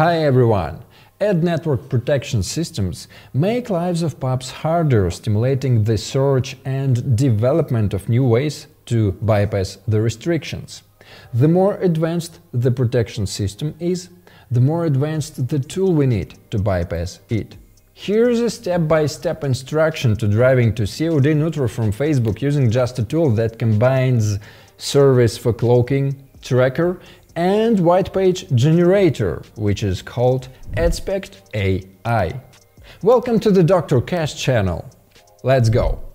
Hi everyone! Ad network protection systems make lives of pubs harder, stimulating the search and development of new ways to bypass the restrictions. The more advanced the protection system is, the more advanced the tool we need to bypass it. Here's a step-by-step -step instruction to driving to COD nutra from Facebook using just a tool that combines service for cloaking, tracker and white page generator, which is called Adspect AI. Welcome to the Dr. Cash channel. Let's go!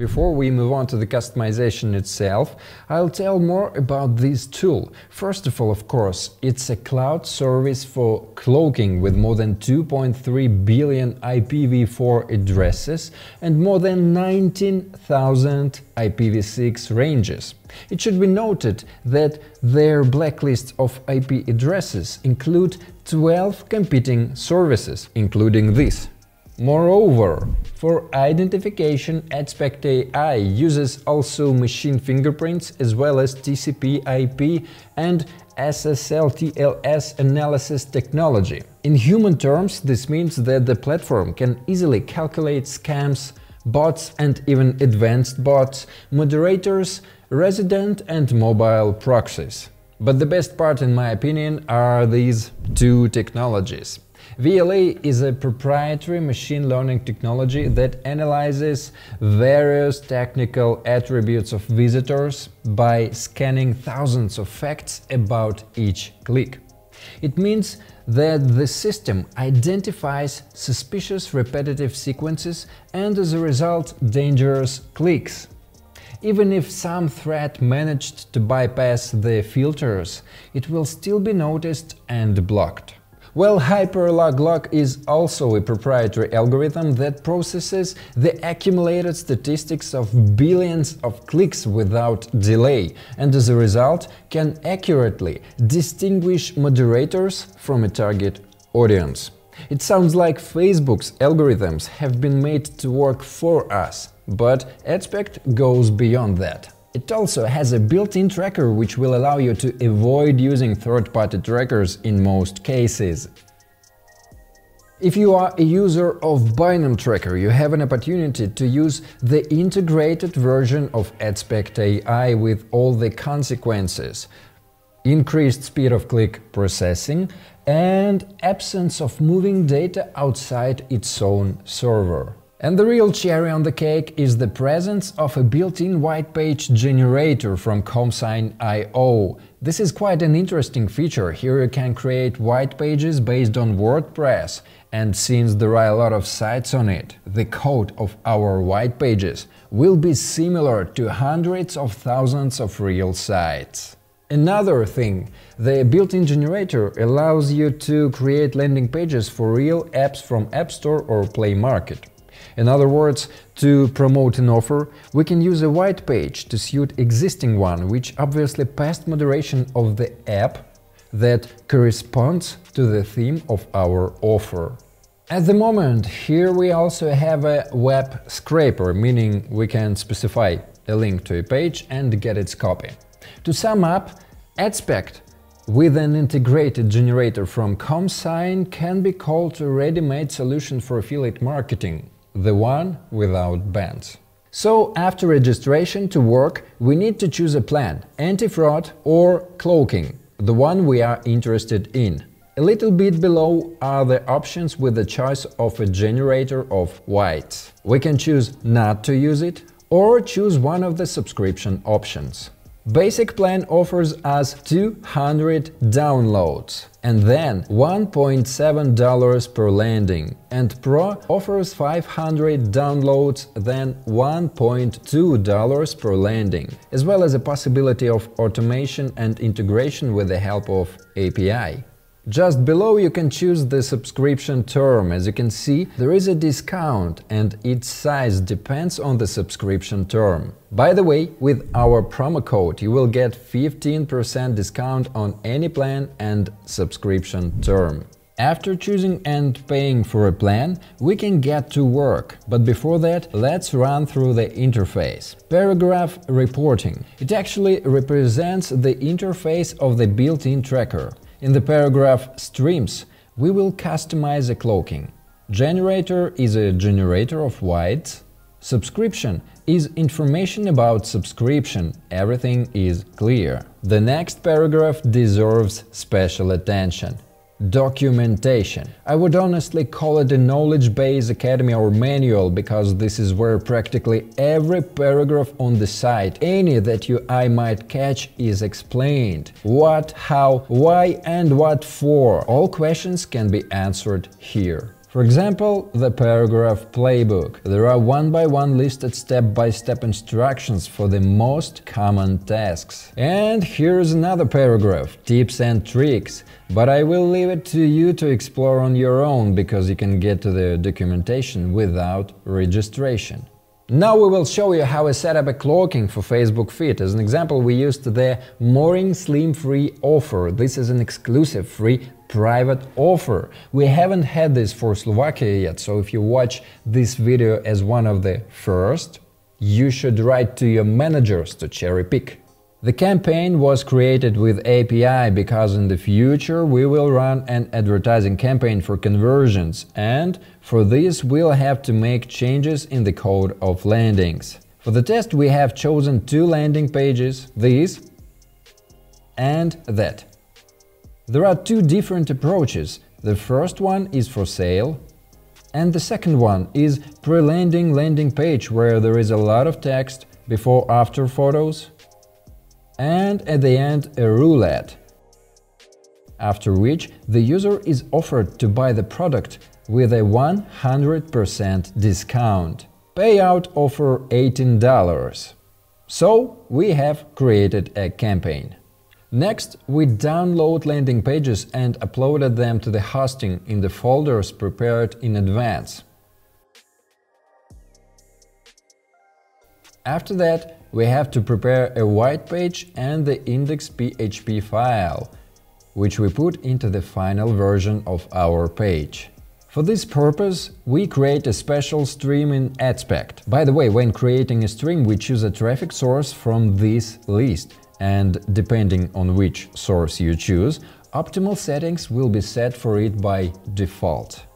Before we move on to the customization itself, I'll tell more about this tool. First of all, of course, it's a cloud service for cloaking with more than 2.3 billion IPv4 addresses and more than 19,000 IPv6 ranges. It should be noted that their blacklist of IP addresses include 12 competing services, including this. Moreover, for identification, Adspect AI uses also machine fingerprints as well as TCP IP and SSL TLS analysis technology. In human terms, this means that the platform can easily calculate scams, bots and even advanced bots, moderators, resident and mobile proxies. But the best part, in my opinion, are these two technologies. VLA is a proprietary machine learning technology that analyzes various technical attributes of visitors by scanning thousands of facts about each click. It means that the system identifies suspicious repetitive sequences and as a result dangerous clicks. Even if some threat managed to bypass the filters, it will still be noticed and blocked. Well, HyperLogLog is also a proprietary algorithm that processes the accumulated statistics of billions of clicks without delay and as a result can accurately distinguish moderators from a target audience. It sounds like Facebook's algorithms have been made to work for us, but Adspect goes beyond that. It also has a built-in tracker which will allow you to avoid using third-party trackers in most cases. If you are a user of Binom Tracker, you have an opportunity to use the integrated version of Adspect AI with all the consequences increased speed of click processing and absence of moving data outside its own server. And the real cherry on the cake is the presence of a built-in white page generator from ComSign.io. This is quite an interesting feature. Here you can create white pages based on WordPress. And since there are a lot of sites on it, the code of our white pages will be similar to hundreds of thousands of real sites. Another thing, the built-in generator allows you to create landing pages for real apps from App Store or Play Market. In other words, to promote an offer, we can use a white page to suit existing one, which obviously passed moderation of the app that corresponds to the theme of our offer. At the moment, here we also have a web scraper, meaning we can specify a link to a page and get its copy. To sum up, Adspect with an integrated generator from ComSign can be called a ready-made solution for affiliate marketing the one without bans. So after registration to work, we need to choose a plan, anti-fraud or cloaking, the one we are interested in. A little bit below are the options with the choice of a generator of whites. We can choose not to use it or choose one of the subscription options. Basic plan offers us 200 downloads and then $1.7 per landing, and Pro offers 500 downloads, then $1.2 per landing, as well as a possibility of automation and integration with the help of API. Just below you can choose the subscription term. As you can see, there is a discount and its size depends on the subscription term. By the way, with our promo code you will get 15% discount on any plan and subscription term. After choosing and paying for a plan, we can get to work. But before that, let's run through the interface. Paragraph reporting. It actually represents the interface of the built-in tracker. In the paragraph streams, we will customize a cloaking. Generator is a generator of whites. Subscription is information about subscription. Everything is clear. The next paragraph deserves special attention. Documentation. I would honestly call it a knowledge base academy or manual because this is where practically every paragraph on the site, any that you I might catch, is explained. What, how, why and what for. All questions can be answered here. For example, the paragraph playbook. There are one by one listed step-by-step -step instructions for the most common tasks. And here's another paragraph, tips and tricks. But I will leave it to you to explore on your own because you can get to the documentation without registration. Now we will show you how to set up a cloaking for Facebook feed. As an example, we used the Morning Slim Free offer. This is an exclusive free private offer. We haven't had this for Slovakia yet, so if you watch this video as one of the first, you should write to your managers to cherry pick. The campaign was created with API because in the future we will run an advertising campaign for conversions and for this we'll have to make changes in the code of landings. For the test we have chosen two landing pages, this and that. There are two different approaches. The first one is for sale and the second one is pre-landing landing page where there is a lot of text before after photos and at the end a roulette, after which the user is offered to buy the product with a 100% discount. Payout offer $18. So we have created a campaign. Next, we download landing pages and uploaded them to the hosting in the folders prepared in advance. After that, we have to prepare a white page and the index.php file, which we put into the final version of our page. For this purpose, we create a special stream in Adspect. By the way, when creating a stream, we choose a traffic source from this list, and depending on which source you choose, optimal settings will be set for it by default.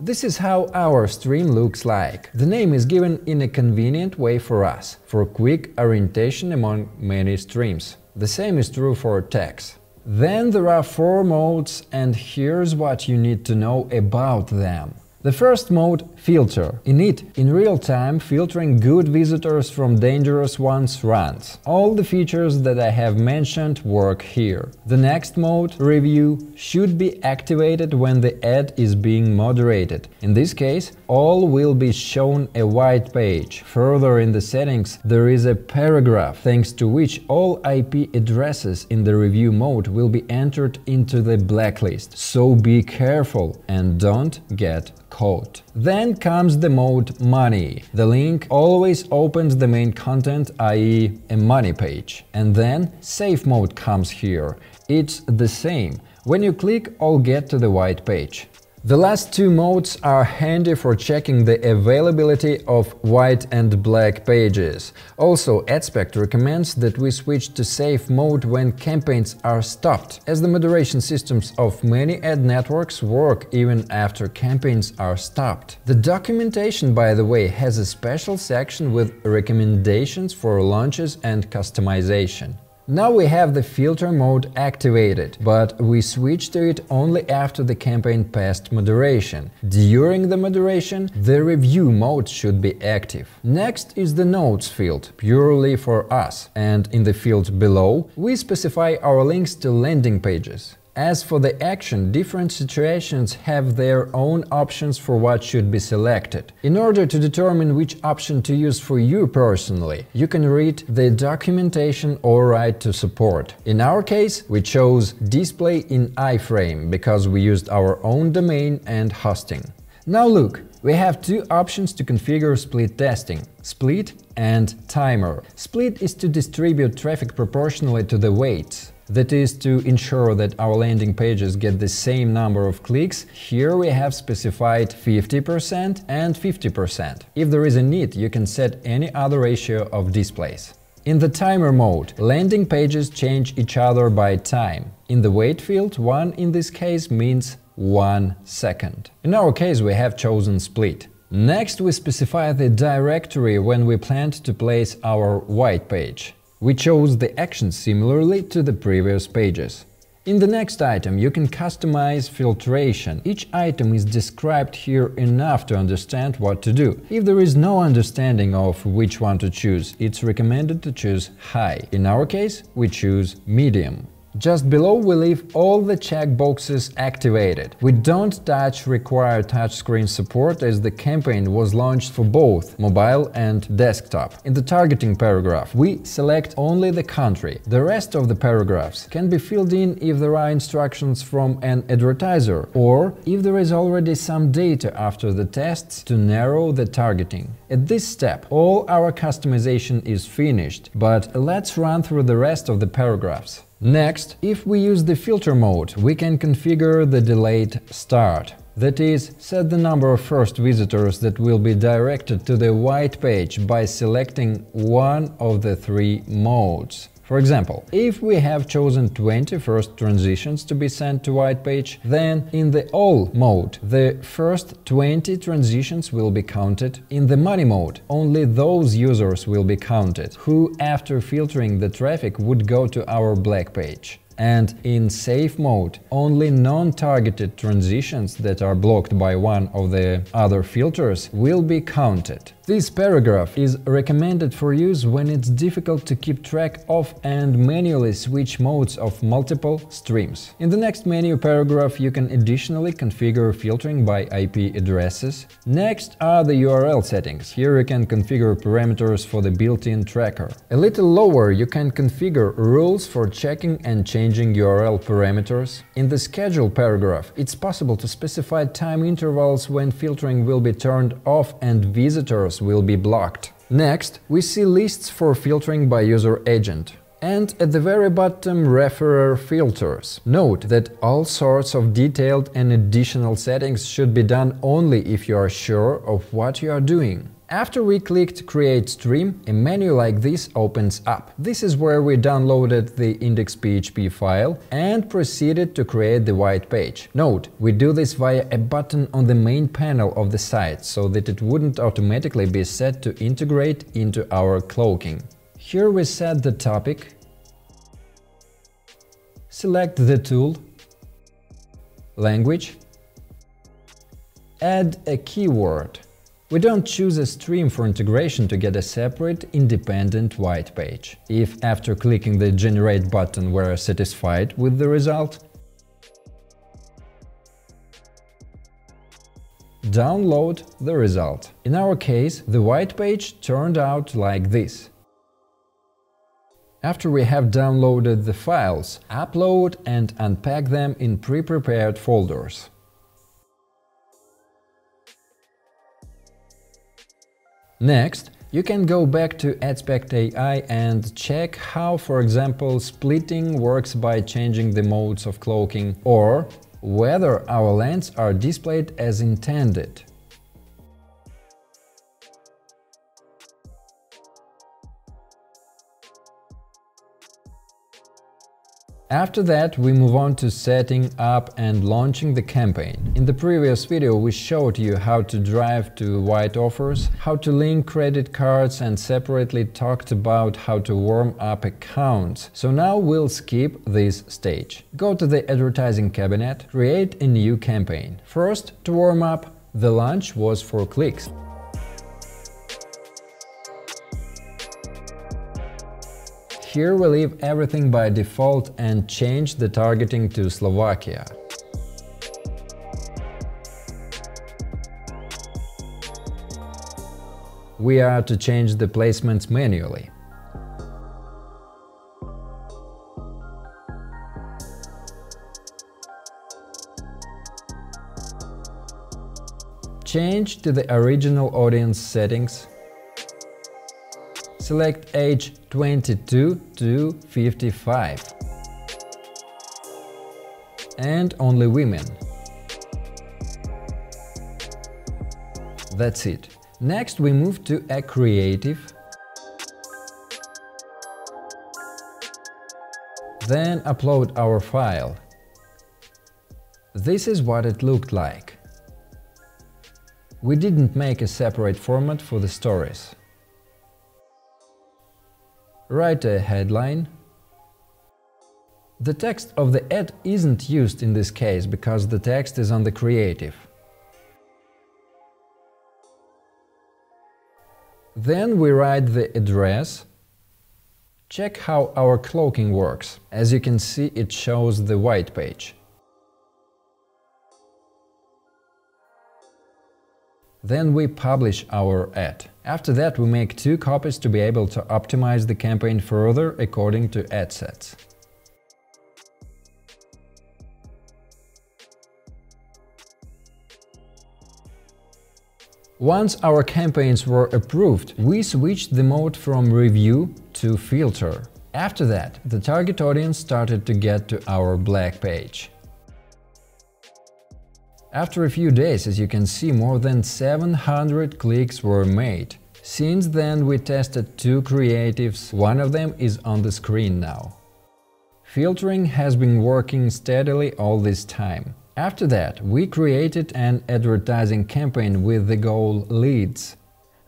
This is how our stream looks like. The name is given in a convenient way for us, for quick orientation among many streams. The same is true for tags. Then there are four modes and here's what you need to know about them. The first mode, filter. In it, in real time, filtering good visitors from dangerous ones runs. All the features that I have mentioned work here. The next mode, review, should be activated when the ad is being moderated. In this case, all will be shown a white page. Further in the settings, there is a paragraph, thanks to which all IP addresses in the review mode will be entered into the blacklist. So be careful and don't get code. Then comes the mode money. The link always opens the main content, i.e. a money page. And then safe mode comes here. It's the same. When you click, all get to the white page. The last two modes are handy for checking the availability of white and black pages. Also, Adspect recommends that we switch to safe mode when campaigns are stopped, as the moderation systems of many ad networks work even after campaigns are stopped. The documentation, by the way, has a special section with recommendations for launches and customization. Now we have the filter mode activated, but we switch to it only after the campaign passed moderation. During the moderation, the review mode should be active. Next is the notes field, purely for us, and in the field below we specify our links to landing pages. As for the action, different situations have their own options for what should be selected. In order to determine which option to use for you personally, you can read the documentation or write to support. In our case, we chose display in iframe because we used our own domain and hosting. Now look, we have two options to configure split testing – split and timer. Split is to distribute traffic proportionally to the weights. That is to ensure that our landing pages get the same number of clicks, here we have specified 50% and 50%. If there is a need, you can set any other ratio of displays. In the timer mode, landing pages change each other by time. In the wait field, 1 in this case means 1 second. In our case, we have chosen split. Next, we specify the directory when we planned to place our white page. We chose the action similarly to the previous pages. In the next item you can customize filtration. Each item is described here enough to understand what to do. If there is no understanding of which one to choose, it's recommended to choose High. In our case, we choose Medium. Just below we leave all the checkboxes activated. We don't touch require touchscreen support as the campaign was launched for both mobile and desktop. In the targeting paragraph we select only the country. The rest of the paragraphs can be filled in if there are instructions from an advertiser or if there is already some data after the tests to narrow the targeting. At this step all our customization is finished, but let's run through the rest of the paragraphs. Next, if we use the filter mode, we can configure the delayed start. That is, set the number of first visitors that will be directed to the white page by selecting one of the three modes. For example, if we have chosen 20 first transitions to be sent to white page, then in the All mode the first 20 transitions will be counted. In the Money mode, only those users will be counted who, after filtering the traffic, would go to our black page and in safe mode only non-targeted transitions that are blocked by one of the other filters will be counted. This paragraph is recommended for use when it's difficult to keep track of and manually switch modes of multiple streams. In the next menu paragraph you can additionally configure filtering by IP addresses. Next are the URL settings. Here you can configure parameters for the built-in tracker. A little lower you can configure rules for checking and changing URL parameters. In the schedule paragraph it's possible to specify time intervals when filtering will be turned off and visitors will be blocked. Next, we see lists for filtering by user agent. And at the very bottom, referrer filters. Note that all sorts of detailed and additional settings should be done only if you are sure of what you are doing. After we clicked Create Stream, a menu like this opens up. This is where we downloaded the index.php file and proceeded to create the white page. Note, we do this via a button on the main panel of the site, so that it wouldn't automatically be set to integrate into our cloaking. Here we set the topic, select the tool, language, add a keyword. We don't choose a stream for integration to get a separate, independent white page. If after clicking the Generate button we're satisfied with the result, download the result. In our case, the white page turned out like this. After we have downloaded the files, upload and unpack them in pre-prepared folders. Next, you can go back to Adspect AI and check how, for example, splitting works by changing the modes of cloaking or whether our lands are displayed as intended. After that, we move on to setting up and launching the campaign. In the previous video we showed you how to drive to white offers, how to link credit cards and separately talked about how to warm up accounts. So now we'll skip this stage. Go to the advertising cabinet, create a new campaign. First, to warm up, the launch was for clicks. Here we leave everything by default and change the targeting to Slovakia. We are to change the placements manually. Change to the original audience settings select age 22 to 55. and only women. That's it. Next we move to a creative, then upload our file. This is what it looked like. We didn't make a separate format for the stories. Write a headline. The text of the ad isn't used in this case because the text is on the creative. Then we write the address. Check how our cloaking works. As you can see, it shows the white page. Then we publish our ad. After that we make two copies to be able to optimize the campaign further according to ad sets. Once our campaigns were approved, we switched the mode from review to filter. After that, the target audience started to get to our black page. After a few days, as you can see, more than 700 clicks were made. Since then we tested two creatives, one of them is on the screen now. Filtering has been working steadily all this time. After that, we created an advertising campaign with the goal leads.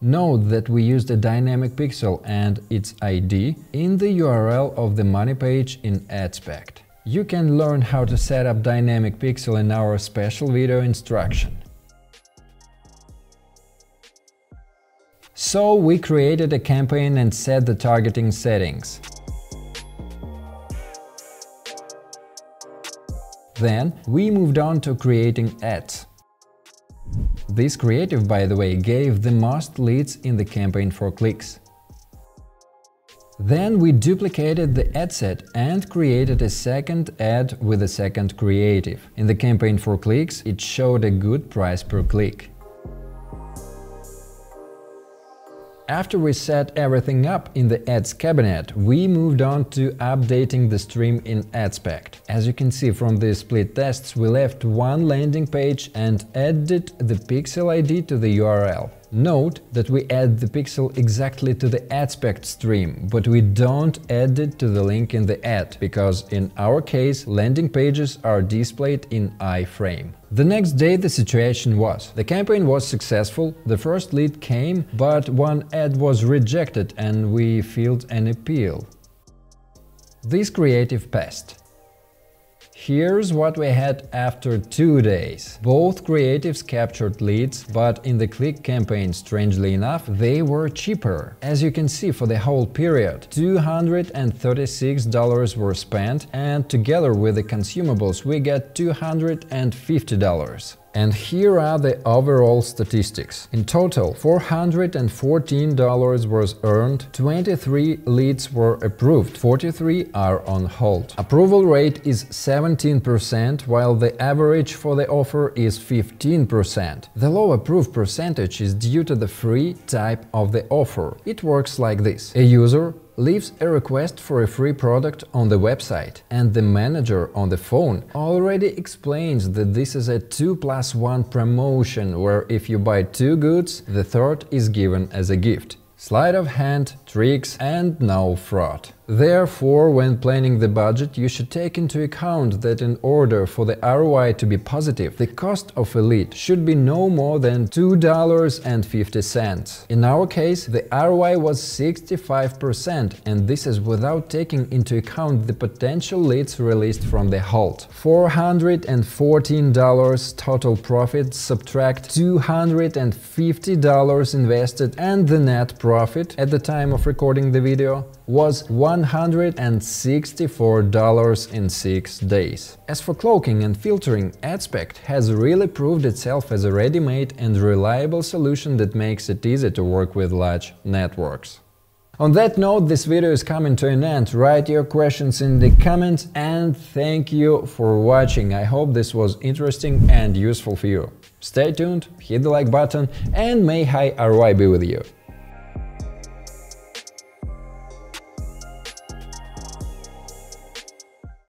Note that we used a dynamic pixel and its ID in the URL of the money page in AdSpect. You can learn how to set up Dynamic Pixel in our special video instruction. So we created a campaign and set the targeting settings. Then we moved on to creating ads. This creative, by the way, gave the most leads in the campaign for clicks. Then we duplicated the ad set and created a second ad with a second creative. In the campaign for clicks, it showed a good price per click. After we set everything up in the ads cabinet, we moved on to updating the stream in AdSpect. As you can see from the split tests, we left one landing page and added the pixel ID to the URL. Note that we add the pixel exactly to the AdSpect stream, but we don't add it to the link in the ad, because in our case landing pages are displayed in iframe. The next day the situation was. The campaign was successful, the first lead came, but one ad was rejected and we filed an appeal. This creative passed. Here's what we had after two days. Both creatives captured leads, but in the click campaign, strangely enough, they were cheaper. As you can see, for the whole period, $236 were spent, and together with the consumables, we get $250. And here are the overall statistics. In total, $414 was earned, 23 leads were approved, 43 are on hold. Approval rate is 17%, while the average for the offer is 15%. The low approved percentage is due to the free type of the offer. It works like this. A user leaves a request for a free product on the website, and the manager on the phone already explains that this is a 2 plus 1 promotion where if you buy two goods, the third is given as a gift. Sleight of hand, tricks and no fraud. Therefore, when planning the budget, you should take into account that in order for the ROI to be positive, the cost of a lead should be no more than $2.50. In our case, the ROI was 65%, and this is without taking into account the potential leads released from the halt. $414 total profit subtract $250 invested and the net profit at the time of recording the video was $164 in 6 days. As for cloaking and filtering, AdSpect has really proved itself as a ready-made and reliable solution that makes it easy to work with large networks. On that note, this video is coming to an end. Write your questions in the comments and thank you for watching. I hope this was interesting and useful for you. Stay tuned, hit the like button and may high ROI be with you.